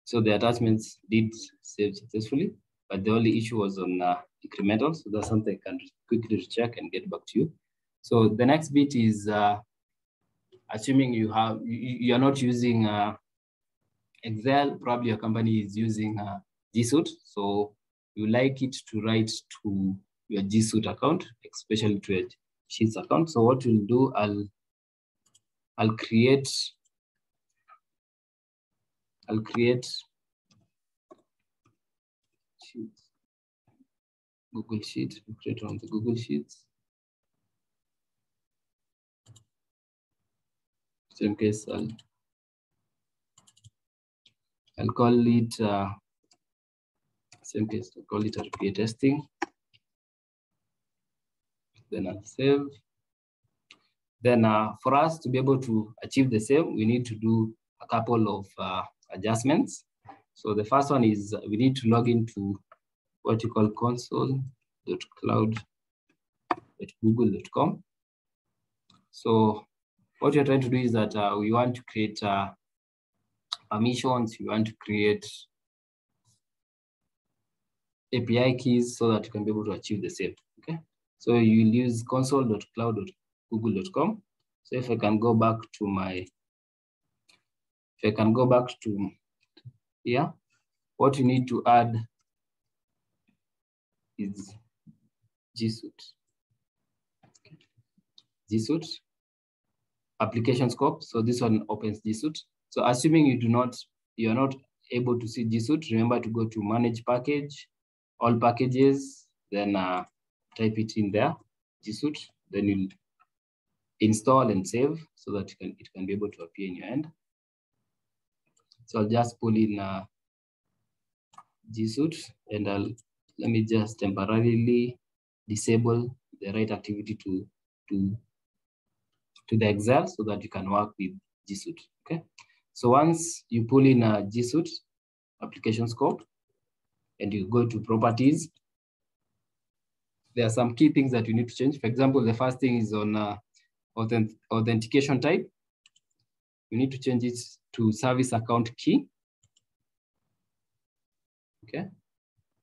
So the attachments did save successfully, but the only issue was on uh, incremental. So that's something I can quickly check and get back to you. So the next bit is uh, assuming you have you, you are not using uh, Excel, probably your company is using uh, G Suite. So you like it to write to your G Suite account, especially to your Sheets account. So what we'll do, I'll I'll create I'll create Sheets, Google Sheets, we'll create on the Google Sheets. Same case, I'll I'll call it uh, same case, I'll call it RPA testing then I'll save. Then uh, for us to be able to achieve the same, we need to do a couple of uh, adjustments. So the first one is we need to log into what you call console.cloud.google.com. So what you're trying to do is that uh, we want to create uh, permissions, we want to create API keys so that you can be able to achieve the same? So you'll use console.cloud.google.com. So if I can go back to my, if I can go back to here, what you need to add is G Suite. G Suite application scope. So this one opens G Suite. So assuming you do not, you are not able to see G Suite, remember to go to manage package, all packages, then uh, type it in there, G Suite, then you'll install and save so that you can, it can be able to appear in your end. So I'll just pull in uh, G Suite and I'll, let me just temporarily disable the write activity to, to, to the Excel so that you can work with G Suite, okay? So once you pull in a G Suite application scope and you go to properties, there are some key things that you need to change. For example, the first thing is on uh, authentic authentication type. You need to change it to service account key. Okay.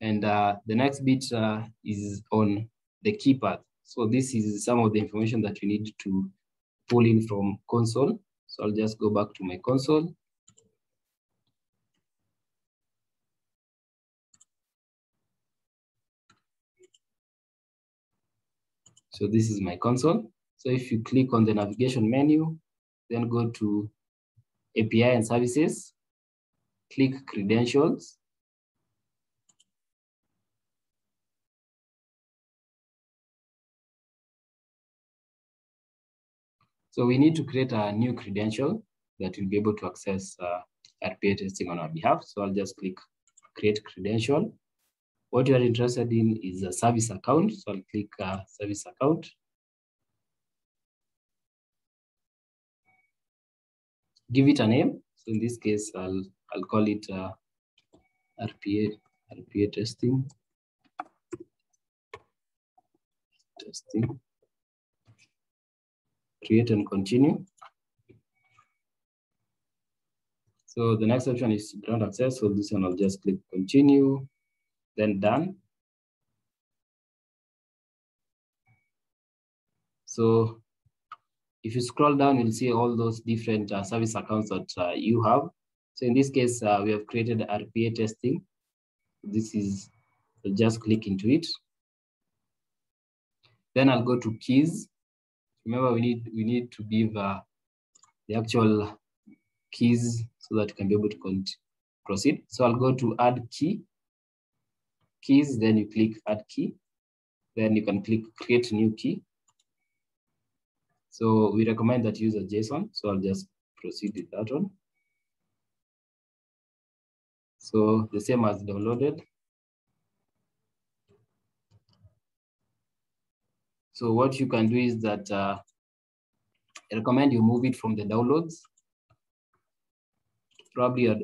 And uh, the next bit uh, is on the key path. So this is some of the information that you need to pull in from console. So I'll just go back to my console. So this is my console. So if you click on the navigation menu, then go to API and services, click credentials. So we need to create a new credential that will be able to access uh, RPA testing on our behalf. So I'll just click create credential. What you are interested in is a service account. So I'll click uh, service account. Give it a name. So in this case, I'll, I'll call it uh, RPA, RPA testing. Testing. Create and continue. So the next option is grant access. So this one I'll just click continue then done. So if you scroll down, you'll see all those different uh, service accounts that uh, you have. So in this case, uh, we have created RPA testing. This is I'll just click into it. Then I'll go to keys. Remember, we need we need to give uh, the actual keys so that you can be able to proceed. So I'll go to add key, keys, then you click add key. Then you can click create new key. So we recommend that use a JSON. So I'll just proceed with that one. So the same as downloaded. So what you can do is that uh, I recommend you move it from the downloads, probably a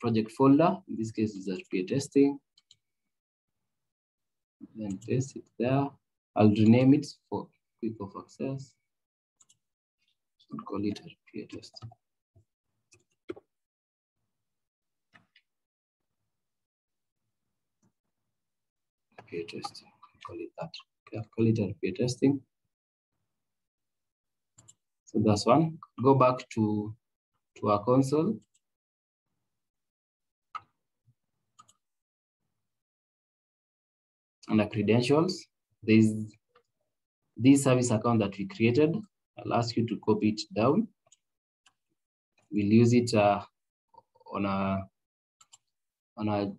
project folder. In this case, is RPA testing. Then paste it there. I'll rename it for quick of access. I'll call it RPA testing. RPA testing, call it that. Okay, call it RPA testing. So that's one. Go back to, to our console. Under credentials, there's this service account that we created. I'll ask you to copy it down. We'll use it uh, on a on a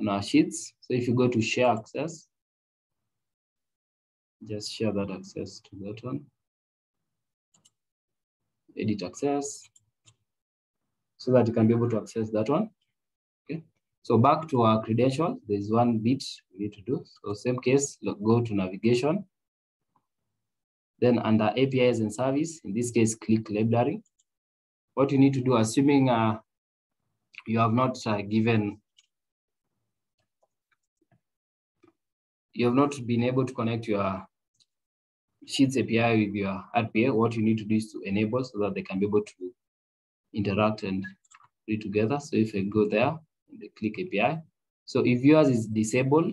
on our sheets. So if you go to share access, just share that access to that one. Edit access so that you can be able to access that one. So back to our credentials, there's one bit we need to do. So same case, go to navigation. Then under APIs and service, in this case, click library. What you need to do, assuming uh, you have not uh, given you have not been able to connect your Sheets API with your RPA, what you need to do is to enable so that they can be able to interact and read together. So if I go there and click API, so if yours is disabled,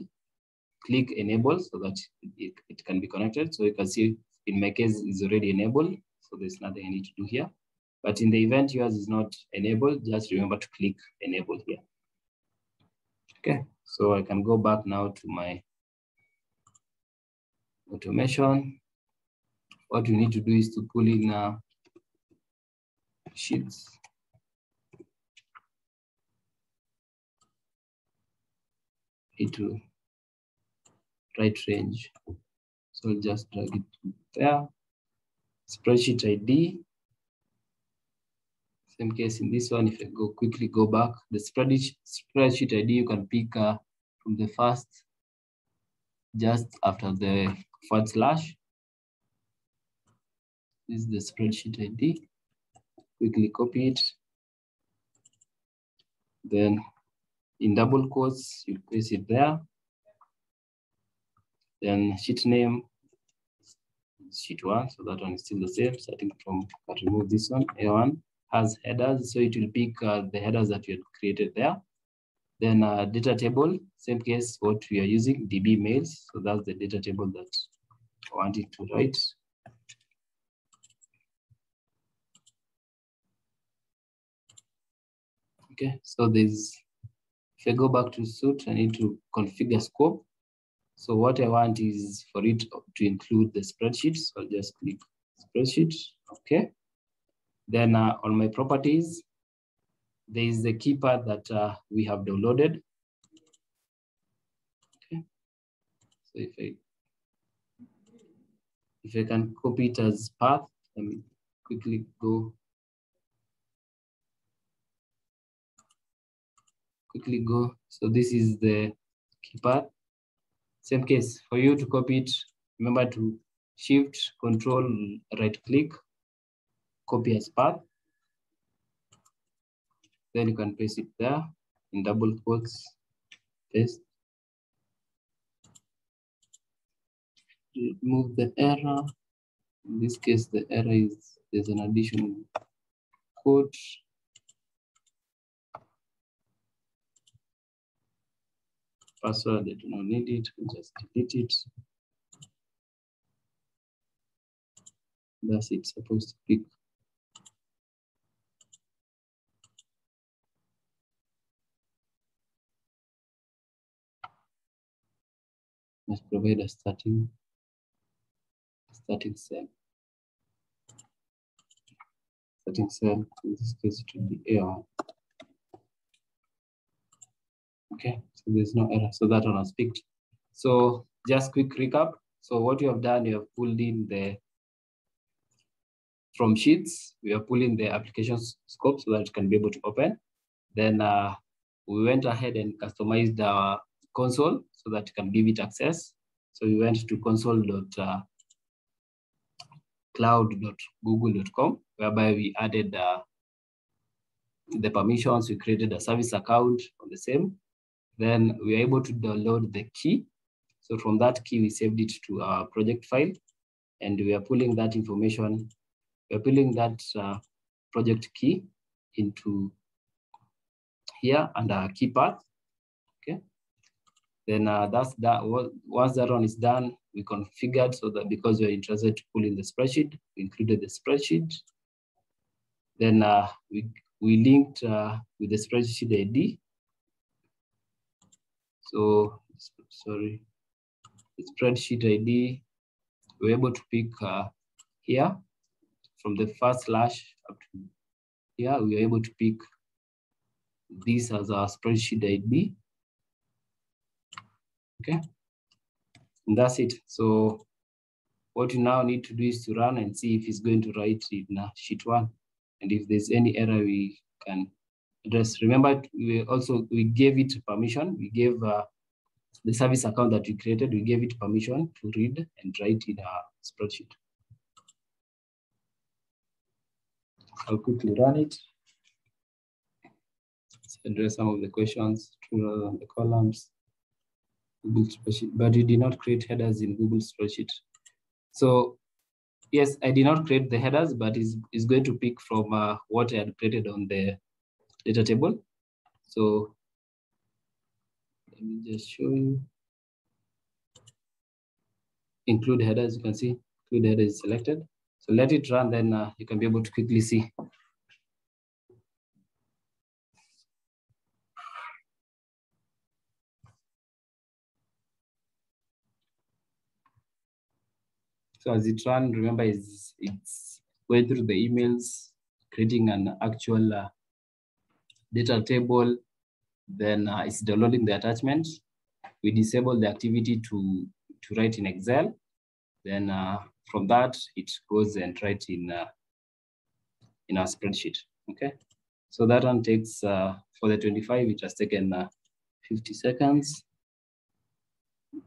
click enable so that it, it can be connected. So you can see in my case is already enabled, so there's nothing I need to do here. But in the event yours is not enabled, just remember to click enable here. Okay, so I can go back now to my automation. What you need to do is to pull in uh, sheets. Into write range. So I'll just drag it there. Spreadsheet ID. Same case in this one, if I go quickly go back, the spreadsheet, spreadsheet ID, you can pick uh, from the first, just after the forward slash. This is the spreadsheet ID. Quickly copy it. Then in double quotes, you place it there. Then sheet name, sheet one, so that one is still the same. Starting from, but remove this one, A1 has headers, so it will pick uh, the headers that you had created there. Then uh, data table, same case, what we are using, DB mails. So that's the data table that I wanted to write. Okay, so there's, if I go back to suit, I need to configure scope. So what I want is for it to include the spreadsheet. So I'll just click spreadsheet, okay. Then uh, on my properties, there is the path that uh, we have downloaded. Okay, so if I if I can copy it as path, let me quickly go quickly go. So this is the key path. Same case for you to copy it. Remember to shift, control, right click, copy as path. Then you can paste it there in double quotes, paste. Remove the error. In this case, the error is there's an additional code. Password, they do not need it, just delete it. That's it, supposed to pick must provide a starting starting cell. Starting cell, in this case, it will be A1. Okay, so there's no error. So that one was picked. So just quick recap. So what you have done, you have pulled in the from sheets, we are pulling the application scope so that it can be able to open. Then uh, we went ahead and customized our console so that it can give it access. So we went to console.cloud.google.com, whereby we added uh, the permissions, we created a service account on the same. Then we are able to download the key. So from that key, we saved it to our project file, and we are pulling that information we're pulling that uh, project key into here under key path. Okay. Then uh, that's that. Once that one is done, we configured so that because we're interested to pull in the spreadsheet, we included the spreadsheet. Then uh, we we linked uh, with the spreadsheet ID. So sorry, the spreadsheet ID. We're able to pick uh, here from the first slash up to here, we are able to pick this as our spreadsheet ID. Okay, and that's it. So what you now need to do is to run and see if it's going to write in uh, sheet one. And if there's any error, we can address. Remember, we also, we gave it permission. We gave uh, the service account that we created, we gave it permission to read and write in our spreadsheet. I'll quickly run it. Let's address some of the questions, true on the columns, Google spreadsheet, but you did not create headers in Google spreadsheet. So yes, I did not create the headers, but it's, it's going to pick from uh, what I had created on the data table. So let me just show you. Include headers, you can see, include header is selected. So let it run, then uh, you can be able to quickly see. So as it runs, remember it's, it's going through the emails, creating an actual uh, data table, then uh, it's downloading the attachment. We disable the activity to, to write in Excel. Then uh, from that, it goes and writes in, uh, in our spreadsheet, okay? So that one takes, uh, for the 25, it has taken uh, 50 seconds.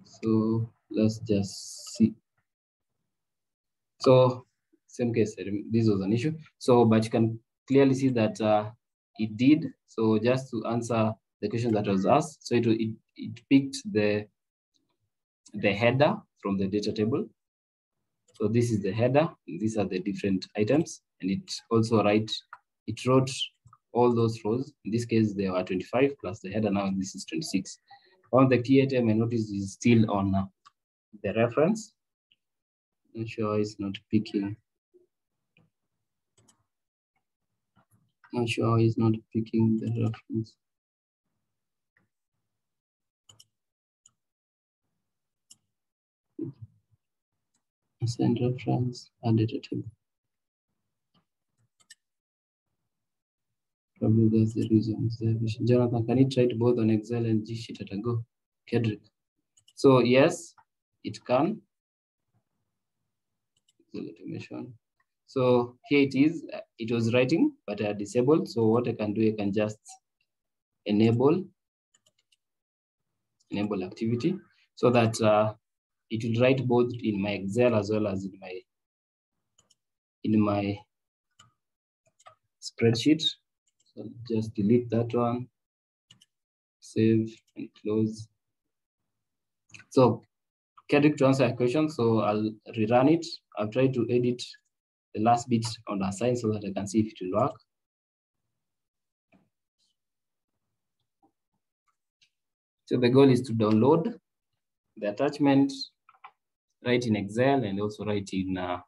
So let's just see. So same case, this was an issue. So, but you can clearly see that uh, it did. So just to answer the question that was asked, so it, it, it picked the, the header from the data table. So this is the header, these are the different items, and it also write, it wrote all those rows. In this case, there are 25 plus the header, now this is 26. On the key item, I notice is still on the reference. Not sure it's not picking. Not sure it's not picking the reference. Assign reference, add data table. Probably that's the reason. Jonathan, can you try it both on Excel and G Sheet at a go? Kedrick. So yes, it can. Automation. So here it is. It was writing, but I disabled. So what I can do, I can just enable enable activity so that uh, it will write both in my Excel as well as in my in my spreadsheet. So just delete that one, save and close. So Kedrick to answer your question, so I'll rerun it. I'll try to edit the last bit on the side so that I can see if it will work. So the goal is to download the attachment, write in Excel and also write in uh,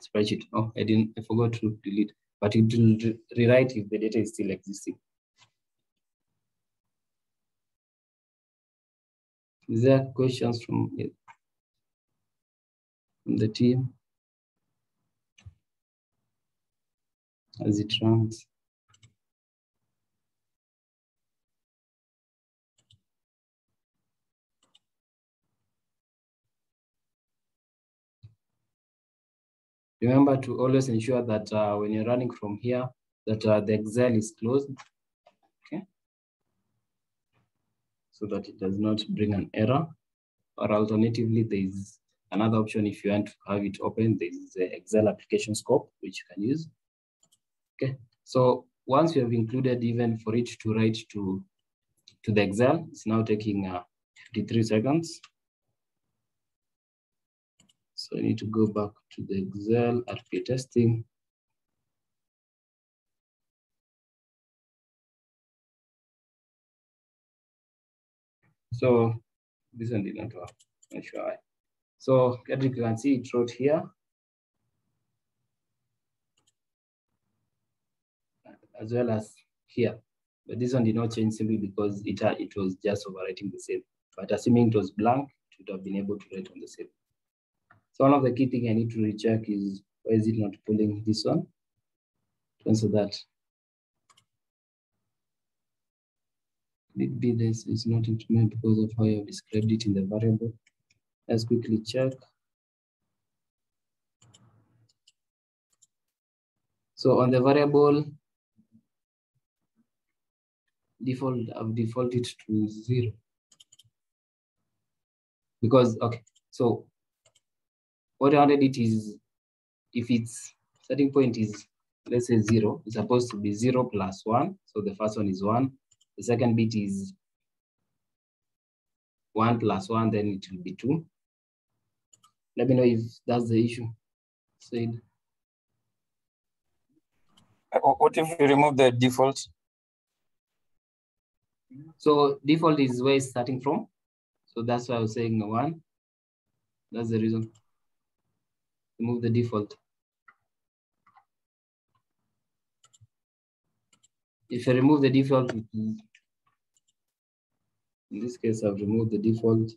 spreadsheet. Oh, I didn't, I forgot to delete, but it will re rewrite if the data is still existing. Is there questions from, from the team as it runs? Remember to always ensure that uh, when you're running from here, that uh, the Excel is closed, okay? So that it does not bring an error. Or alternatively, there's another option if you want to have it open, there's the Excel application scope, which you can use. Okay, so once you have included even for it to write to, to the Excel, it's now taking uh, 53 seconds. So I need to go back to the Excel RPA testing. So this one did not work, not sure why. So as you can see, it wrote here. As well as here. But this one did not change simply because it, uh, it was just overwriting the same. But assuming it was blank, it would have been able to write on the same. So one of the key things I need to recheck is why is it not pulling this one? To answer that. Could it be this is not implemented because of how you have described it in the variable? Let's quickly check. So on the variable, default, I've defaulted to zero. Because, okay, so what I wanted it is, if its starting point is, let's say zero, it's supposed to be zero plus one. So the first one is one. The second bit is one plus one, then it will be two. Let me know if that's the issue. Said. Uh, what if we remove the default? So default is where it's starting from. So that's why I was saying one. That's the reason. Remove the default. If I remove the default, in this case, I've removed the default.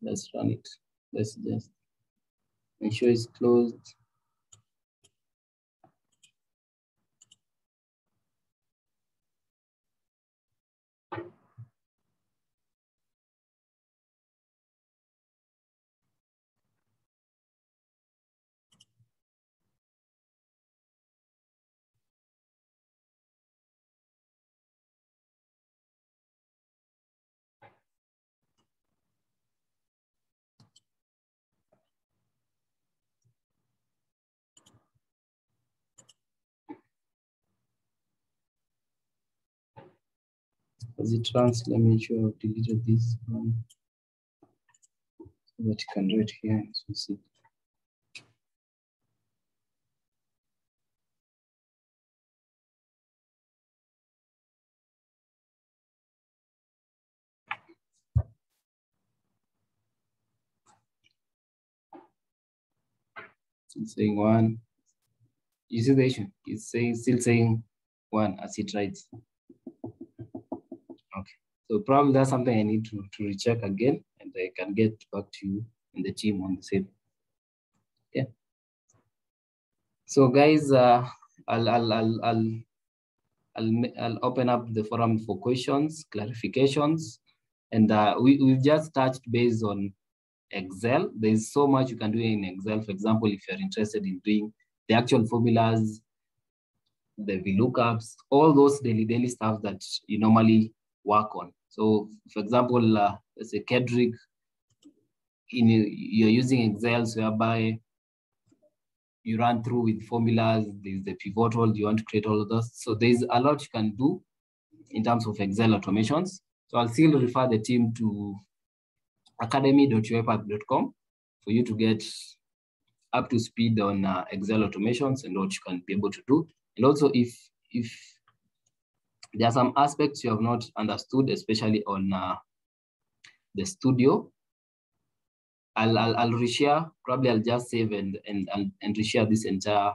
Let's run it. Let's just make sure it's closed. As it runs, let me show I've deleted this one so that you can write here and so see. Saying one. You see the issue? It's saying still saying one as it writes. So probably that's something I need to, to recheck again and I can get back to you and the team on the same. Yeah. So guys, uh, I'll, I'll, I'll, I'll, I'll, I'll open up the forum for questions, clarifications, and uh, we, we've just touched based on Excel. There's so much you can do in Excel. For example, if you're interested in doing the actual formulas, the VLOOKUPs, all those daily, daily stuff that you normally work on. So for example, uh, let's say Kedrick, in, you're using Excel whereby you run through with formulas, there's the pivotal, you want to create all of those. So there's a lot you can do in terms of Excel automations. So I'll still refer the team to academy.uipath.com for you to get up to speed on uh, Excel automations and what you can be able to do. And also if, if there are some aspects you have not understood, especially on uh, the studio. I'll, I'll, I'll reshare, probably I'll just save and, and, and, and reshare this entire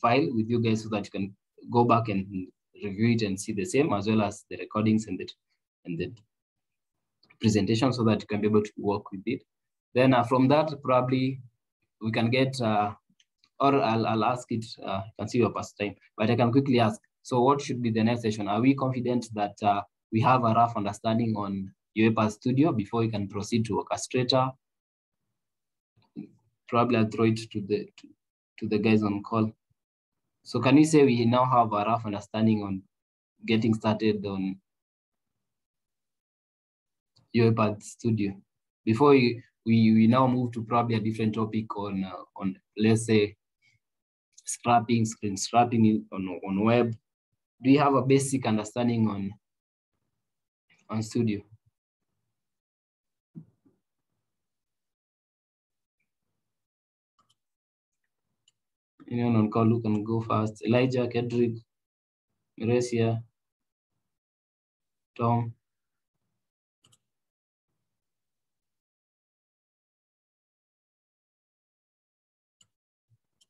file with you guys so that you can go back and review it and see the same as well as the recordings and the and the presentation so that you can be able to work with it. Then uh, from that, probably we can get, uh, or I'll, I'll ask it, uh, you can see your past time, but I can quickly ask, so what should be the next session? Are we confident that uh, we have a rough understanding on UiPath Studio before we can proceed to Orchestrator? Probably I'll throw it to the, to, to the guys on call. So can we say we now have a rough understanding on getting started on UiPath Studio? Before we, we, we now move to probably a different topic on, uh, on let's say, scrapping, screen scraping on, on web. Do you have a basic understanding on, on Studio? Anyone on call who can go first? Elijah, Kedrick, Meresia, Tom.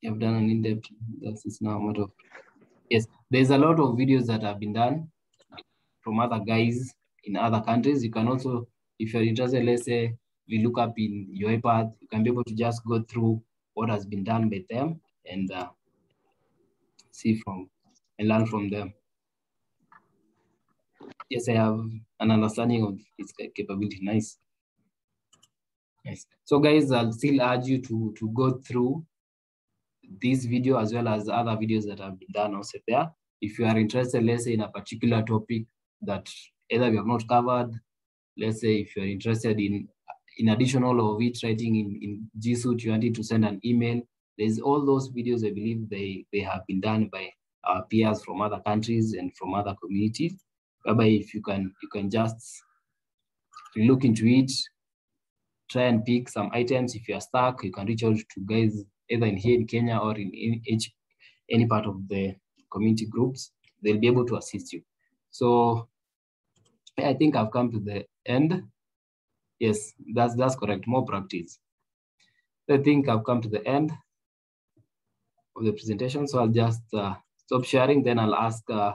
You have done an in-depth, this is now a matter of, yes, there's a lot of videos that have been done from other guys in other countries. You can also, if you're interested, let's say we look up in UiPath, you can be able to just go through what has been done by them and uh, see from and learn from them. Yes, I have an understanding of its capability. Nice. Nice. So guys, I'll still urge you to, to go through this video as well as other videos that have been done also there. If you are interested, let's say in a particular topic that either we have not covered, let's say if you're interested in in additional of it writing in, in G Suite, you wanted to send an email, there's all those videos, I believe they, they have been done by our peers from other countries and from other communities, whereby if you can, you can just look into it, try and pick some items. If you're stuck, you can reach out to guys either in here in Kenya or in any, any part of the community groups. They'll be able to assist you. So I think I've come to the end. Yes, that's, that's correct, more practice. I think I've come to the end of the presentation. So I'll just uh, stop sharing. Then I'll ask uh,